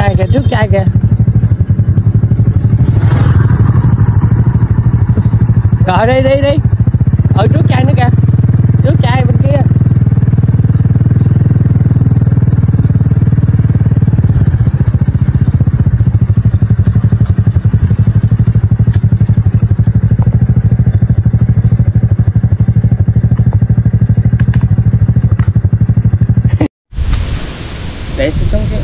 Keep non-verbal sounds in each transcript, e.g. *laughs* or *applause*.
chai kìa trước chai kìa. Rồi đi đi đi. Ở trước chai nữa kìa trước chai bên kia để xin xuống xíu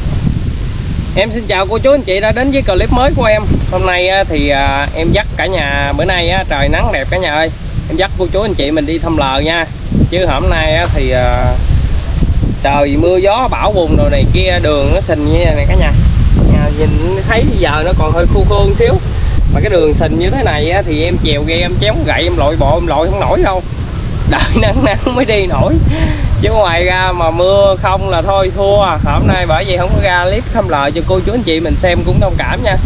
em xin chào cô chú anh chị đã đến với clip mới của em. Hôm nay thì à, em dắt cả nhà, bữa nay trời nắng đẹp cả nhà ơi. Em dắt cô chú anh chị mình đi thăm lờ nha. Chứ hôm nay thì à, trời mưa gió, bão, bùng đồ này kia, đường nó sình như này cả nhà. Nhìn thấy giờ nó còn hơi khô khô một xíu. Mà cái đường sình như thế này thì em chèo ghe, em chéo gậy, em lội bộ, em lội không nổi đâu. Đợi *laughs* nắng nắng mới đi nổi chứ ngoài ra mà mưa không là thôi thua. Hôm nay bởi vì không có ra clip thăm lợi cho cô chú anh chị mình xem cũng thông cảm nha.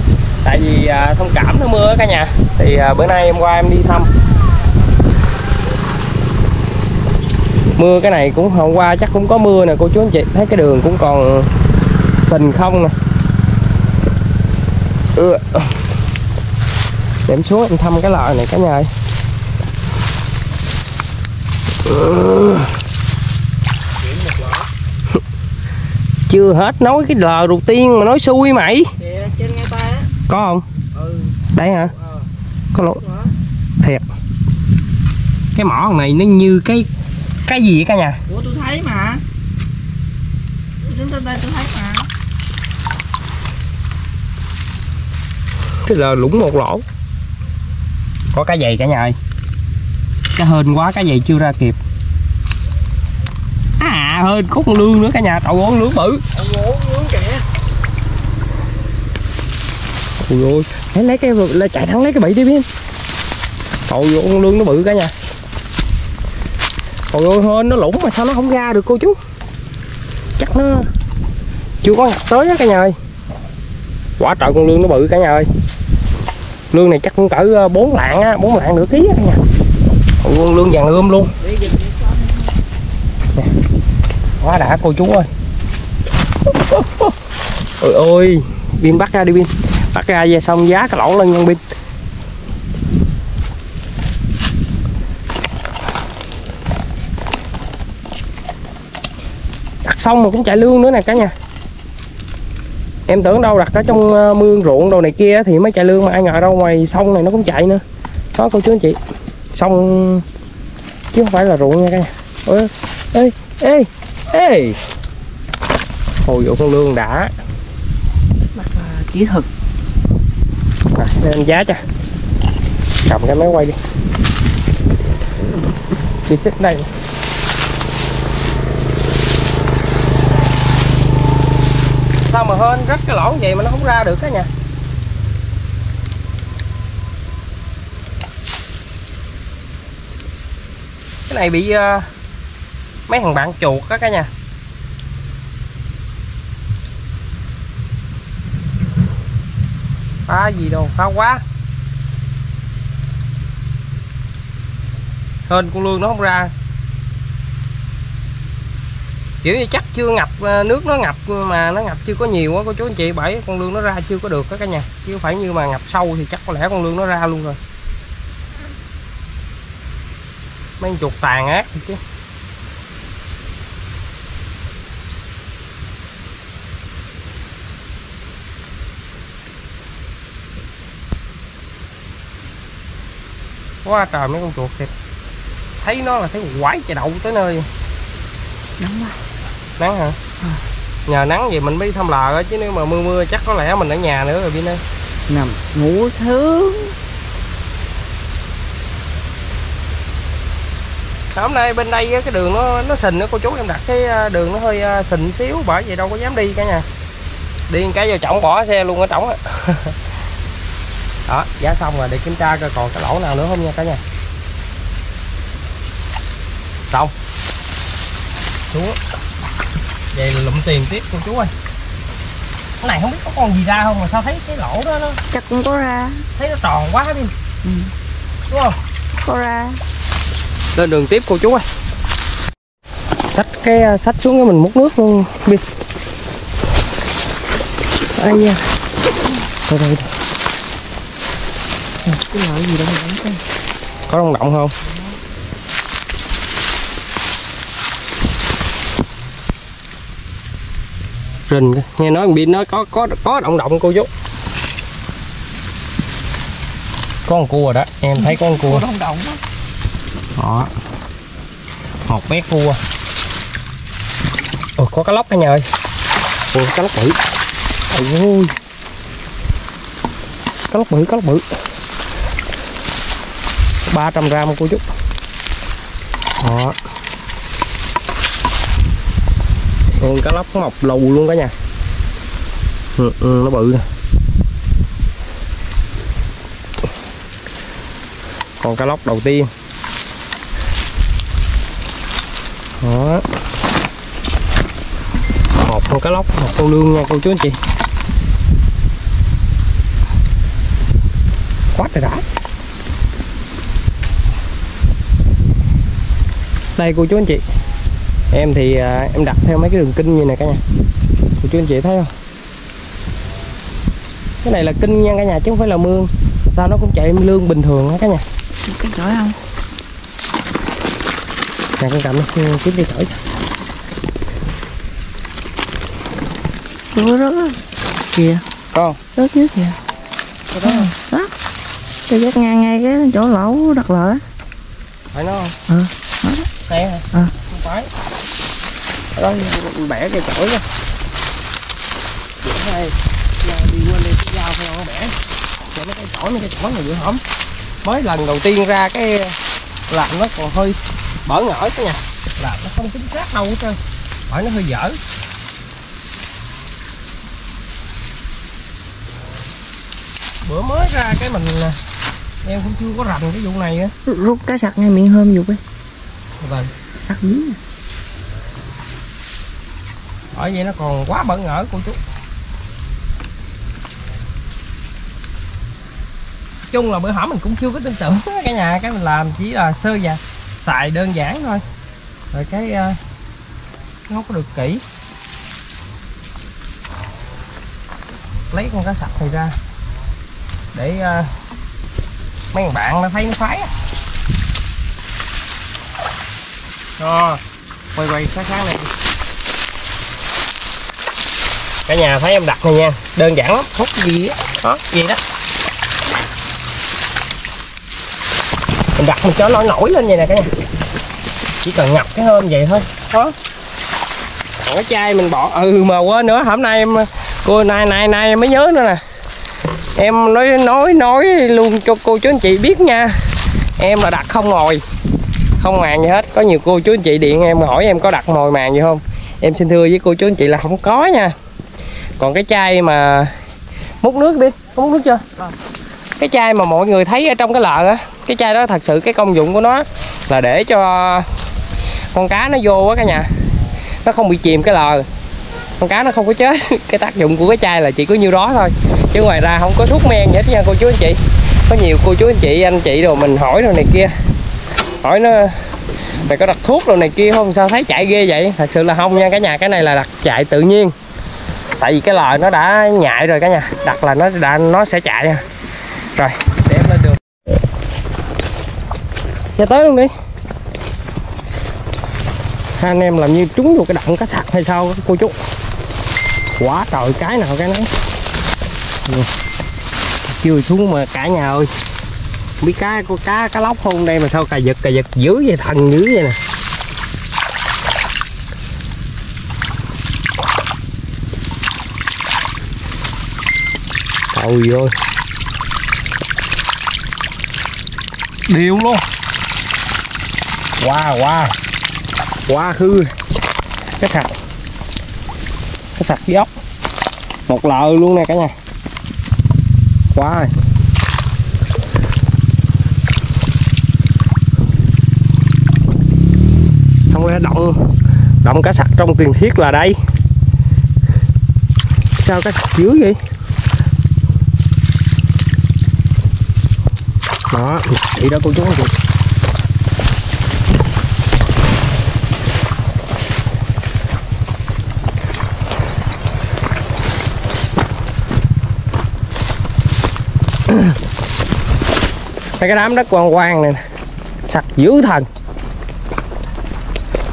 Tại vì à, thông cảm nó mưa cả nhà. Thì à, bữa nay em qua em đi thăm. Mưa cái này cũng hôm qua chắc cũng có mưa nè cô chú anh chị. Thấy cái đường cũng còn sình không nè. Ừ. để em xuống em thăm cái lợi này cả nhà ơi. Ừ. chưa hết. Nói cái lờ đầu tiên mà nói xui mày. Kìa, trên ngay tay á. Có không? Ừ. Đây hả? Ờ. Có lỗ. Đó. thiệt. Cái mỏ này nó như cái cái gì vậy cả nhà? Ủa tôi thấy mà. Đứng trên đây tôi thấy mà. Cái lờ lũng một lỗ. Có cái giày cả nhà ơi? Cái hên quá cái giày chưa ra kịp hơn hên có con lương nữa cả nhà tàu con lưỡng bự tàu ngố nướng kìa Ôi ôi, lấy lấy cái là chạy thẳng lấy cái bẫy đi biết. tàu ơi, con lương nó bự cả nhà. tàu ôi hên nó lủng mà sao nó không ra được cô chú. Chắc nó chưa có ngập tới á cả nhà ơi. Quả trời con lương nó bự cả nhà ơi. Lương này chắc cũng cỡ ờ, 4 lạng á, 4 lạng nửa ký á cả nhà. Con lương vàng ươm luôn. để dịch đi con Quá đã cô chú ơi. *laughs* Ôi ôi, pin bắt ra đi pin. Bắt ra về xong giá cái lỗ lên con pin. đặt xong mà cũng chạy lương nữa nè cả nhà em tưởng đâu đặt ở trong ờ, mương ruộng đồ này kia thì mới chạy lương mà ai ngờ đâu ngoài sông này nó cũng chạy nữa đó cô chú anh chị sông chứ không phải là ruộng nha cả nhà ôi ê ê ê hồi vụ con lương đã. Bắt à, kỹ thuật. À, lên giá cho. Cầm cái máy quay đi. Đi xích đây. Sao mà hên rất cái lỗ vậy mà nó không ra được á nha? Cái này bị ờ, mấy thằng bạn chuột đó cả nhà. Phá gì đâu phá quá. Hên con lương nó không ra. Kiểu như chắc chưa ngập ờ, nước nó ngập mà nó ngập chưa có nhiều á, cô chú anh chị bảy con lương nó ra chưa có được đó cả nhà. Chứ phải như mà ngập sâu thì chắc có lẽ con lương nó ra luôn rồi. Mấy con chuột tàn ác thì chứ. Quá trời mấy con chuột thiệt. Thấy nó là thấy quái chạy đậu tới nơi. Nóng quá. Nắng hả? Nhờ nắng vậy mình mới thăm lờ á chứ nếu mà mưa mưa chắc có lẽ mình ở nhà nữa rồi Vin ơi. Nằm ngủ sướng. Hôm nay bên đây cái đường nó nó sình nữa cô chú em đặt cái à, đường nó hơi à, sình xíu bởi vậy đâu có dám đi cả nhà. Đi cái vào trọng bỏ xe luôn ở trọng á *laughs* giá xong rồi để kiểm tra coi còn cái lỗ nào nữa không nha cả nhà. Xong. Xuống vậy là lụm tiền tiếp cô chú ơi. Cái này không biết có con gì ra không mà sao thấy cái lỗ đó nó chắc cũng có ra. Thấy nó tròn quá đi. Ừ. đúng không? Có ra. Lên đường tiếp cô chú ơi. Xách cái à, xách xuống cái mình múc nước luôn đi ai da thôi thôi cái loại gì mà đánh con có động động không? Rình nghe nói pin nói có có có động động cô chú có con cua đó em thấy có con cua. Đông động đó. Đó. Một bé cua. Ồ có cá lóc cả nhà ơi. Ồ cá lóc bự. Ôi. Cá lóc bự cá lóc bự 300 gram cô chú đó. Ồ, cá lóc mọc lù luôn cả nhà. Ừ, ừ, nó bự nè. Còn cá lóc đầu tiên. Đó. Một con cá lóc một con lương nha cô chú anh chị. Quá trời đã. Đây cô chú anh chị. Em thì à, em đặt theo mấy cái đường kinh như này cả nhà. Cô chú anh chị thấy không? Cái này là kinh nha cả nhà chứ không phải là mương. Sao nó cũng chạy lương bình thường á cả nhà. Cái chổi không? Nè con cầm nó kiếm đi chổi. Ủa á kìa. Con. Rớt dưới kìa. Đó. Đó. Cái dắt ngang ngay cái chỗ lỗ đặt lỡ phải nó không? Ừ, đó. Hả? Ờ. không phải. Ở đó bẻ cái chổi ra đây giờ đi quên đi cái dao phải không bẻ. Cho mấy cái chổi mấy cái chổi này bữa hổm mới lần đầu tiên ra cái làm nó còn hơi bỡ ngỡ cái nha. Làm nó không chính xác đâu hết trơn. Hỏi nó hơi dở. Bữa mới ra cái mình à, em cũng chưa có rành cái vụ này á. Rút cái sặc ngay miệng hôm dục đi vâng. Sắc miếng ở vậy nó còn quá bẩn ngỡ cô chú. Chung là bữa hổm mình cũng chưa có tin tưởng *laughs* cái nhà cái mình làm chỉ là sơ và xài đơn giản thôi. Rồi cái uh, nó không có được kỹ. Lấy con cá sạch này ra để uh, mấy bạn nó thấy nó khoái á. Rồi. Quay quay sáng sáng này cả nhà thấy em đặt này nha. Đơn giản lắm. Hút gì á? Đó gì đó. Mình đặt mình cho nó nổi lên vậy nè cả nhà. Chỉ cần ngập cái hôm vậy thôi. Đó còn cái chai mình bỏ. Ừ mà quên nữa. Hôm nay em cô nay nay nay em mới nhớ nữa nè. Em nói nói nói luôn cho cô chú anh chị biết nha. Em là đặt không ngồi không màn gì hết. Có nhiều cô chú anh chị điện em hỏi em có đặt mồi màn gì không? Em xin thưa với cô chú anh chị là không có nha. Còn cái chai mà múc nước đi. Có múc nước chưa? Cái chai mà mọi người thấy ở trong cái lợ á cái chai đó thật sự cái công dụng của nó là để cho con cá nó vô á cả nhà. Nó không bị chìm cái lờ con cá nó không có chết. *laughs* Cái tác dụng của cái chai là chỉ có nhiêu đó thôi. Chứ ngoài ra không có thuốc men gì hết nha cô chú anh chị. Có nhiều cô chú anh chị anh chị rồi mình hỏi rồi này kia hỏi nó, mày có đặt thuốc rồi này kia không? Sao thấy chạy ghê vậy? Thật sự là không nha cả nhà cái này là đặt chạy tự nhiên. Tại vì cái lời nó đã nhại rồi cả nhà, đặt là nó đã, nó sẽ chạy nha. Rồi để em lên đường. Xe tới luôn đi. Hai anh em làm như trúng vô cái động cá sặc hay sao cô chú. Quá trời cái nào cái nấy. Ừ. Chưa xuống mà cả nhà ơi biết cá có cá cá lóc không đây mà sao cà giật cà giật dữ vậy thần dữ vậy nè. Trời ơi Điều luôn. Wow wow Quá hư Cái sạch Cái sạch với ốc. Một lợ luôn nè cả nhà. Quá. rồi xong động động cá sặc trong tiền thiết là đây. Sao cá sặc dưới vậy? Đó thì đó cô chú kìa? Cái đám đất quang quang này nè. Sặc dữ thần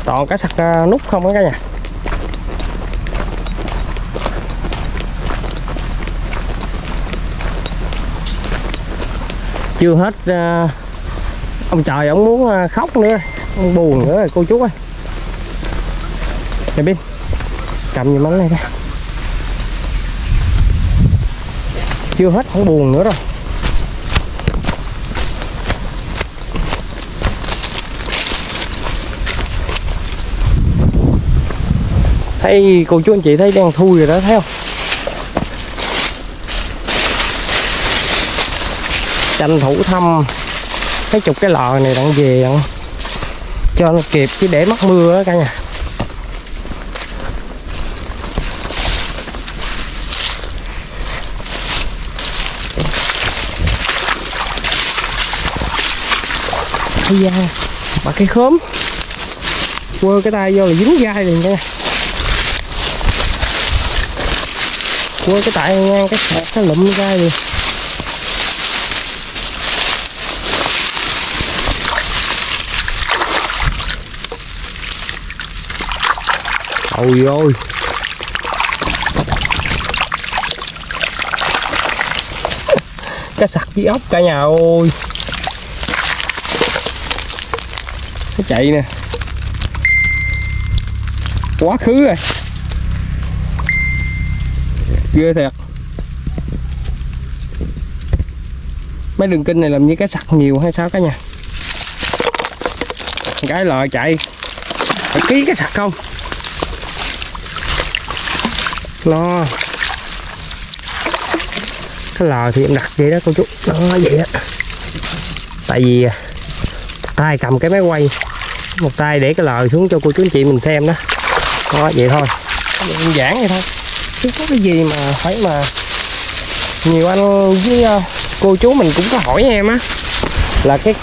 toàn cá sặc à, nút không á cả nhà. Chưa hết à, ông trời ông muốn à, khóc nữa. Ông buồn nữa rồi, cô chú ơi. Nè pin. Cầm gì món này ra chưa hết, không buồn nữa rồi. Thấy cô chú anh chị thấy đang thui rồi đó thấy không? Tranh thủ thăm mấy chục cái lò này đặng về đặng cho nó kịp chứ để mắc mưa á cả nhà. Ây da, mà cái khóm quơ cái tay vô là dính gai liền nha quơ cái tay ngang cái sẹt nó lụm gai liền ôi ôi cá sặc với ốc cả nhà ơi. Nó chạy nè. Quá khứ rồi ghê thiệt. Mấy đường kinh này làm như cá sặc nhiều hay sao cả nhà? Cái lò chạy. Phải ký cái sặc không? Lo. Cái lò thì em đặt vậy đó, cô chú. Nó vậy á tại vì à, tay cầm cái máy quay. Một tay để cái lò xuống cho cô chú anh chị mình xem đó. Đó, vậy thôi. Đơn giản vậy thôi chứ có cái gì mà phải mà nhiều anh với ờ, cô chú mình cũng có hỏi em á là cái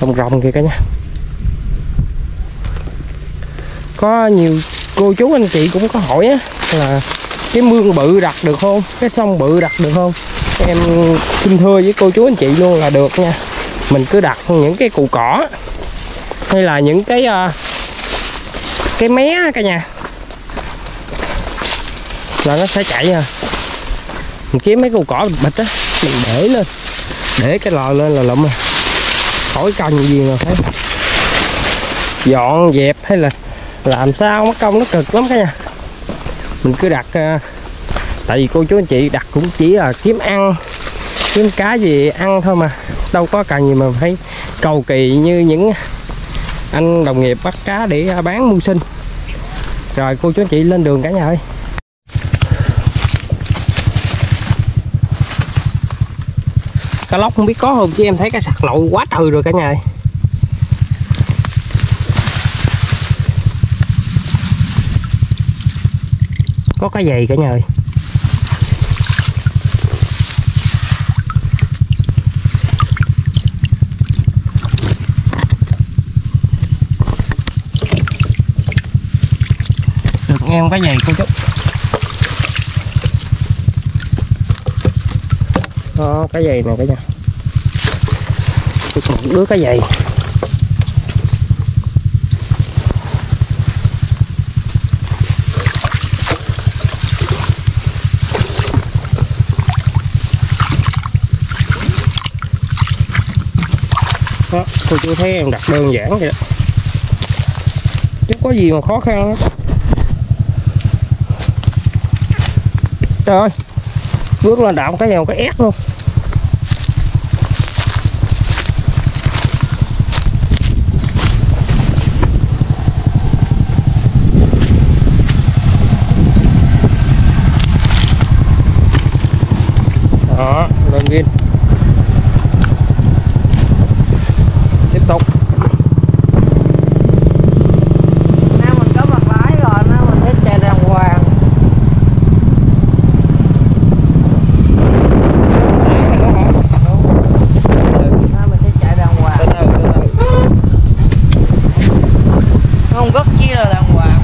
rồng rồng kìa cả nhà. Có nhiều cô chú anh chị cũng có hỏi á là cái mương bự đặt được không? Cái sông bự đặt được không? Em xin thưa với cô chú anh chị luôn là được nha. Mình cứ đặt những cái củ cỏ hay là những cái uh, cái mé cả nhà là nó sẽ chạy à. Mình kiếm mấy củ cỏ bịch á mình để lên, để cái lò lên là lụm à. Khỏi cần gì mà phải dọn dẹp hay là làm sao, mất công, nó cực lắm cả nhà. Mình cứ đặt à, tại vì cô chú anh chị đặt cũng chỉ là kiếm ăn, kiếm cá gì ăn thôi mà. Đâu có cần gì mà phải cầu kỳ như những anh đồng nghiệp bắt cá để à, bán mưu sinh. Rồi cô chú anh chị lên đường cả nhà ơi. Cá lóc không biết có không, chứ em thấy cái sặc lậu quá trời rồi cả nhà ơi. Có cái gì cả nhà ơi? Được nghe không? Cái gì cô chú có cái giày này cả nhà một đứa cái giày đó cô chú thấy em đặt đơn giản vậy đó. Chứ có gì mà khó khăn hết. Trời ơi bước là đạm cái nào cái ép luôn đó lên viên tiếp tục Nay mình có mặt lái rồi nên mình phải chạy đàng hoàng Nay mình sẽ chạy đàng hoàng Không rất chi là đàng hoàng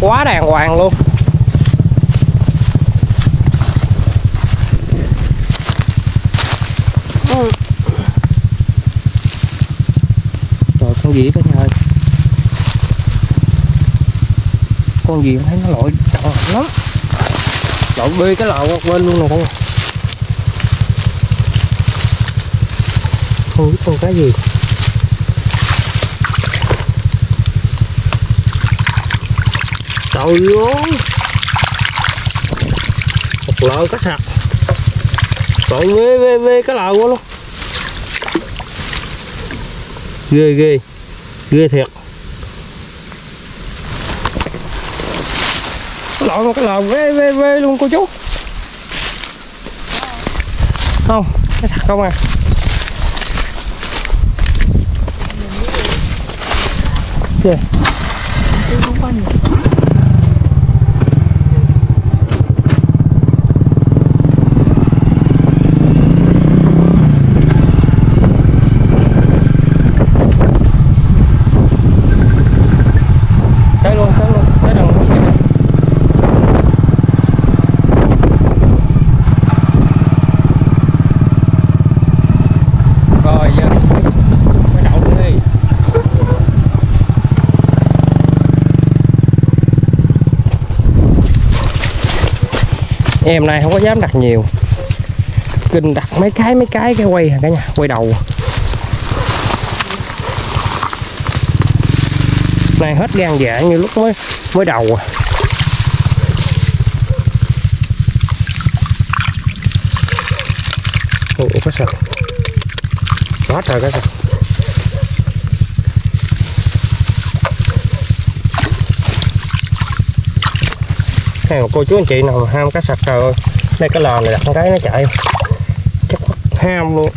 quá đàng hoàng luôn gì cả nhà ơi. Con gì thấy nó lội trọng lắm. Lội bê cái lò qua bên luôn nè con không biết con cái gì. Trời ơi. Một lợ cá hạt, trời mê mê mê cái lò quá luôn. Ghê ghê ghê thiệt. Cái một cái lò vê vê vê luôn, cô chú. Không, cái thật không à. Yeah Tôi không có nhiều. tới luôn tới luôn tới đường không kịp rồi giờ mới đậu luôn đi em này không có dám đặt nhiều. Kinh đặt mấy cái mấy cái cái quay hả cả nhà, quay đầu. Này hết gan dạ như lúc mới mới đầu à. Ủa, có sạch quá trời cái sạch Này mà cô chú anh chị nào mà ham cá sặc trời ơi. Đây cái lò này đặt cái nó chạy. Chắc ham luôn.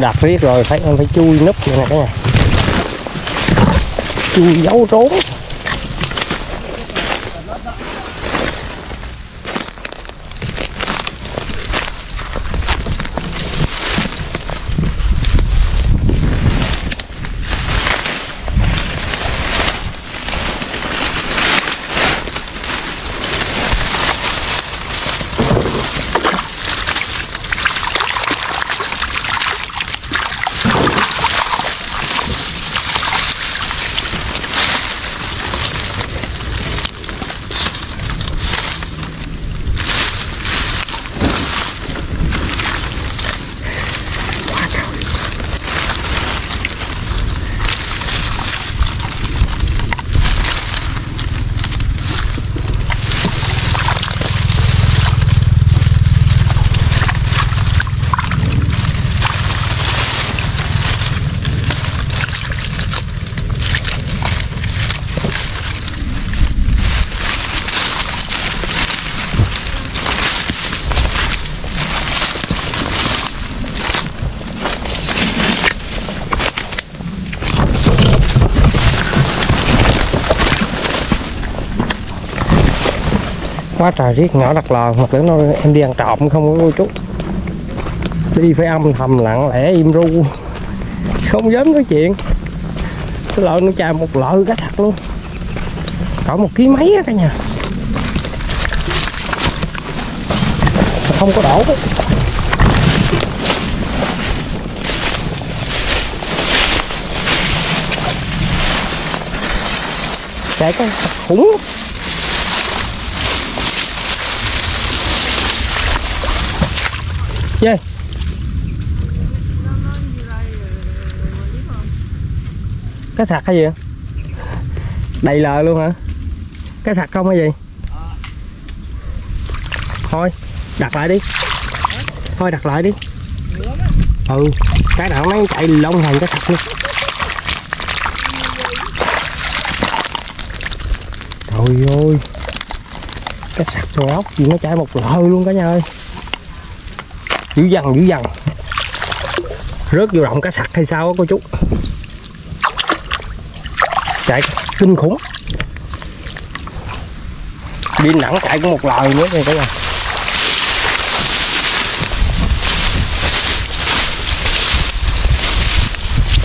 Đặt riết rồi phải em phải chui núp vậy nè cái này chui giấu trốn. Quá trời riết nhỏ đặt lò. Mà tưởng nó em đi ăn trộm không có cô chú đi phải âm thầm lặng lẽ im ru. Không dám nói chuyện. Cái lợn nó chà một lợ cá sặc luôn. Cỡ một ký mấy á cả nhà. Không có đổ. Chạy cái khủng. Cái sạc hay gì vậy? đầy lờ luôn hả? Cái sạc không hay gì? Thôi, đặt lại đi. Thôi, đặt lại đi. Ừ cái nào nó chạy lông thành cái sạc luôn. Trời ơi, cái sạc đồ ốc gì nó chạy một lờ luôn cả nhà ơi. Dữ dằn dữ dằn. Rớt vô động cá sặc hay sao á, cô chú? chạy kinh khủng. Đi nặng chạy cũng một lời nữa này cả nhà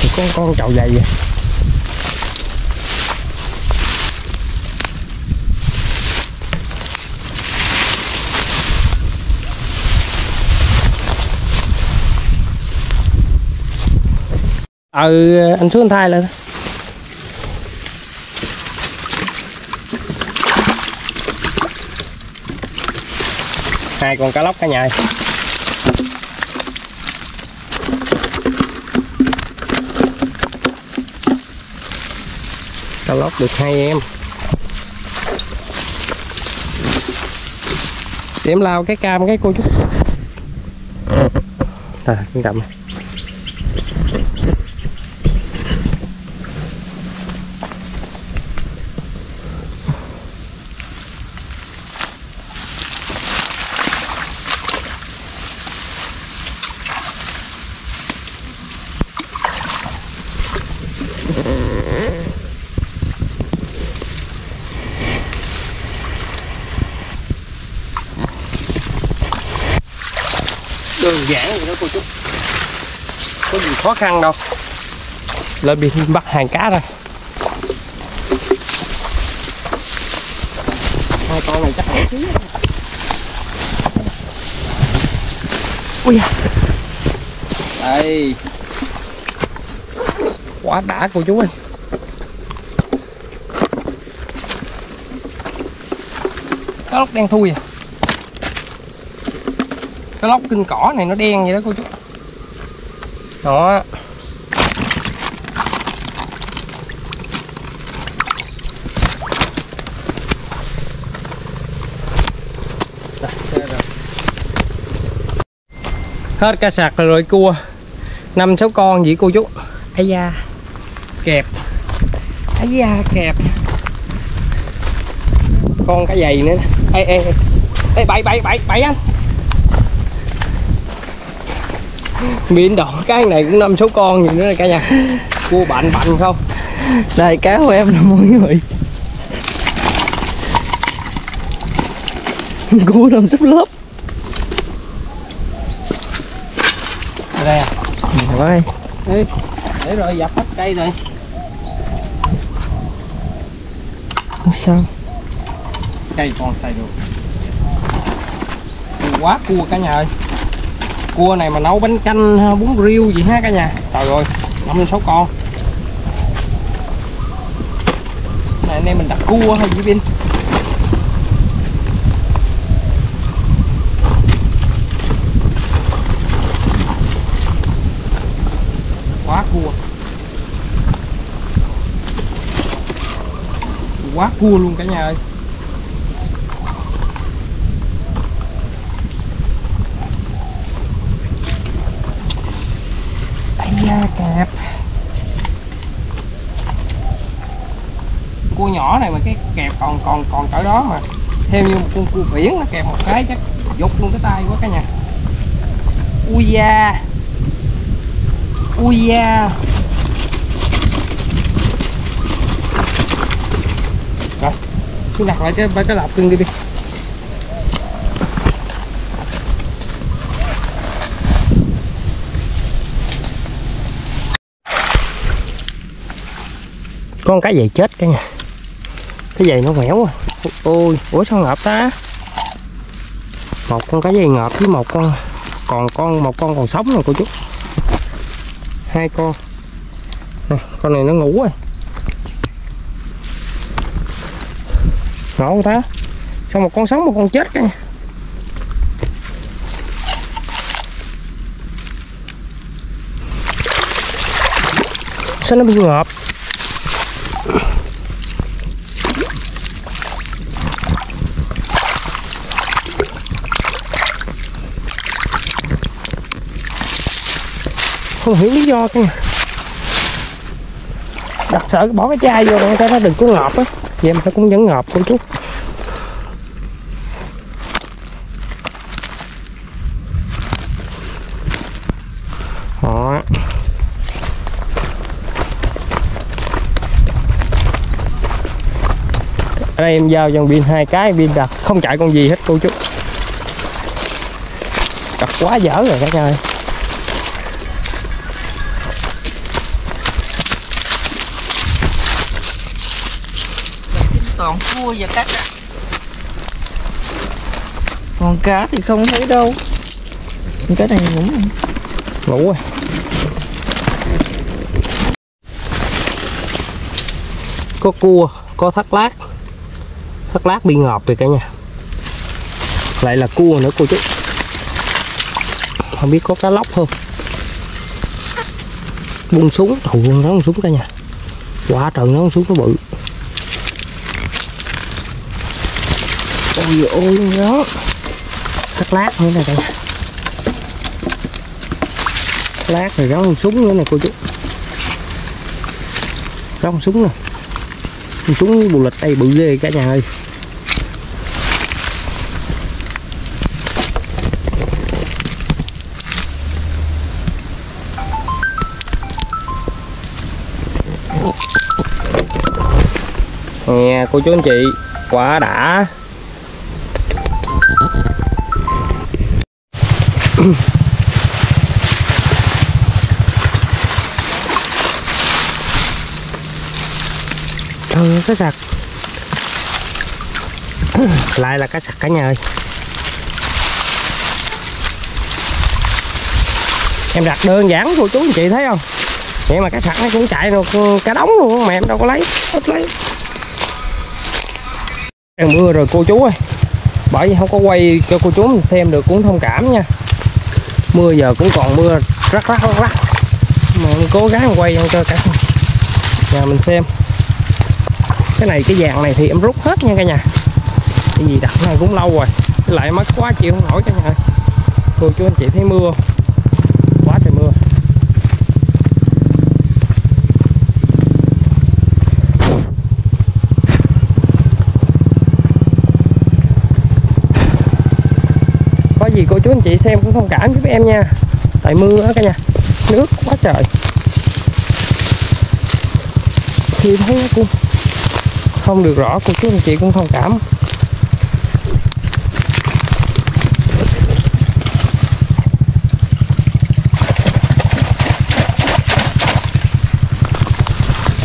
thì con con chậu dày vậy. Ừ anh xuống anh thay lên hai con cá lóc cả nhà cá lóc được hai em. Điểm lao cái cam cái cô chú à con cầm này. đơn giản vậy đó cô chú có gì khó khăn đâu. Lợi bị bắt hàng cá rồi. Hai con này chắc nổi xíu ui da. đây. Quá đã cô chú ơi. Cá lóc đen thui à. Cái lóc kinh cỏ này nó đen vậy đó cô chú đó. Hết cá sạc rồi cua. Năm sáu con vậy cô chú. Ấy da. Kẹp. Ấy da kẹp. Con cá dày nữa. Ê ê ê. ê bậy bậy bậy bậy anh miệng đỏ cái này cũng năm sáu con gì nữa này cả nhà. Cua bạnh bạnh không? Đây cá của em là mọi người. *laughs* Cua làm súp lớp. Ở đây à. Ê, để rồi dập hết cây rồi. Không sao. Cây còn xài được. Quá cua cả nhà ơi cua này mà nấu bánh canh bún riêu gì ha cả nhà. Trời ơi, năm sáu con. Này, anh em mình đặt cua hay gì, Vin? Quá cua. Quá cua luôn cả nhà ơi Ây da kẹp Cua nhỏ này mà cái kẹp còn còn còn cỡ đó mà Theo như một con cua biển nó kẹp một cái chắc dục luôn cái tay quá cả nhà. Ui da. Ui da. Rồi Cứ đặt lại cái cái lạp cưng đi đi. Con cá gì chết cả nhà cái dày nó quẻo à ôi ủa sao ngợp ta? Một con cá dây ngợp với một con còn con một con còn sống rồi cô chú. Hai con. À, con này nó ngủ rồi. Ngộ ta? Sao một con sống một con chết cái? Sao nó bị ngợp? Không hiểu lý do cái đặt sợ bỏ cái chai vô để nó đừng có ngọt á. Vậy em phải cũng vẫn ngọt cô chút. đó. Ở đây em giao dòng pin hai cái pin đặt không chạy con gì hết cô chú. Đặt quá dở rồi các nhà ơi. cua và cá cắt còn cá thì không thấy đâu. Cái này cũng lũ rồi. Có cua có thắt lát. Thắt lát bị ngọt rồi cả nhà. Lại là cua nữa cô chú. Không biết có cá lóc không? Buông súng thù nó súng cả nhà. Quá trời nó súng nó bự. Ôi ôi nó thắt lát nữa này cả nhà Thắt lát rồi gắn súng nữa này cô chú. Gắn súng nè. Súng bù lịch đây bự ghê cả nhà ơi. Nè, cô chú anh chị quá đã. Trời ơi, cá sặc Lại là cá sặc cả nhà ơi. Em đặt đơn giản cô chú anh chị thấy không? Vậy mà cá sặc nó cũng chạy được ừ, cả đống luôn mà em đâu có lấy Ít lấy. Đang mưa rồi cô chú ơi. Bởi vì không có quay cho cô chú mình xem được cũng thông cảm nha. Mưa giờ cũng còn mưa rắc rắc rắc rắc. Mà cố gắng quay cho cả nhà. Mình xem. Cái này, cái vàng này thì em rút hết nha cả nhà. Cái gì đặt này cũng lâu rồi. Lại mất quá chịu không nổi cả nhà cô chú anh chị thấy mưa không? quá trời mưa có gì cô chú anh chị xem cũng thông cảm giúp em nha. Tại mưa á cả nhà. Nước quá trời. Thì thấy nó cũng không được rõ, cô chú anh chị cũng thông cảm.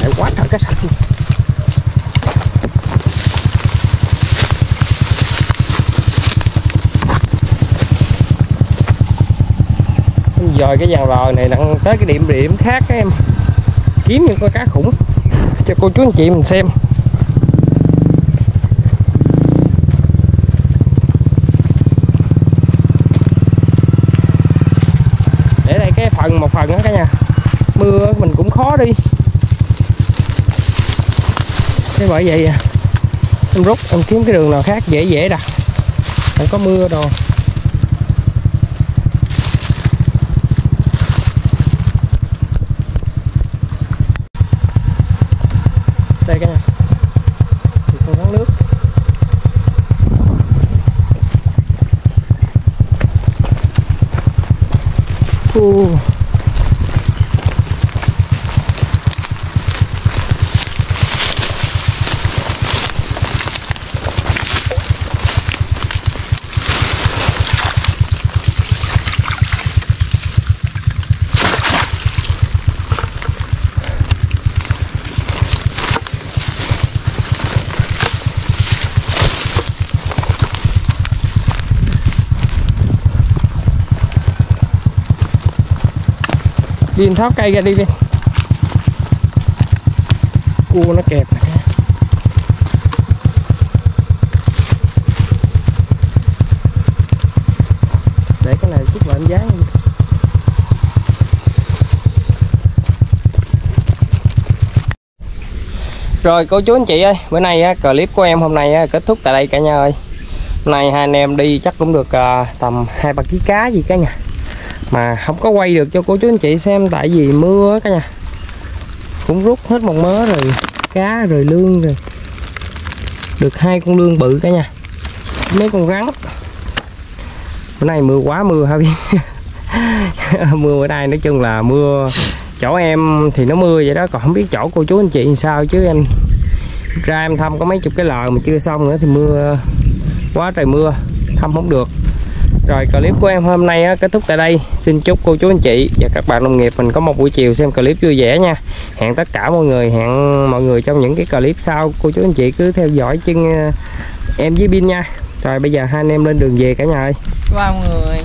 Để quá thật cái sạch luôn rồi cái dàn lò này nặng tới cái điểm điểm khác các em. Kiếm những con cá khủng. Cho cô chú anh chị mình xem. Để đây cái phần một phần đó cả nhà. Mưa mình cũng khó đi. Thế bởi vậy à, em rút, em kiếm cái đường nào khác dễ dễ đặt không có mưa đâu đây cả nhà thì con rắn nước Ồ. Viên tháo cây ra đi Viên Cua nó kẹp này. Để cái này chút lại anh dán. Rồi cô chú anh chị ơi Bữa nay á, clip của em hôm nay á, kết thúc tại đây cả nhà ơi Hôm nay hai anh em đi chắc cũng được à, tầm hai ba ký cá gì cả nhà mà không có quay được cho cô chú anh chị xem tại vì mưa cả nhà. Cũng rút hết một mớ rồi, cá rồi lương rồi. Được hai con lương bự cả nhà. Mấy con rắn. Bữa nay mưa quá mưa hả biết *laughs* mưa ở đây nói chung là mưa, chỗ em thì nó mưa vậy đó, còn không biết chỗ cô chú anh chị làm sao chứ em. Ra em thăm có mấy chục cái lò mà chưa xong nữa thì mưa, quá trời mưa, thăm không được rồi clip của em hôm nay á, kết thúc tại đây. Xin chúc cô chú anh chị và các bạn nông nghiệp mình có một buổi chiều xem clip vui vẻ nha. Hẹn tất cả mọi người hẹn mọi người trong những cái clip sau. Cô chú anh chị cứ theo dõi chân ờ, em với pin nha. Rồi bây giờ hai anh em lên đường về cả nhà ơi. Qua mọi người.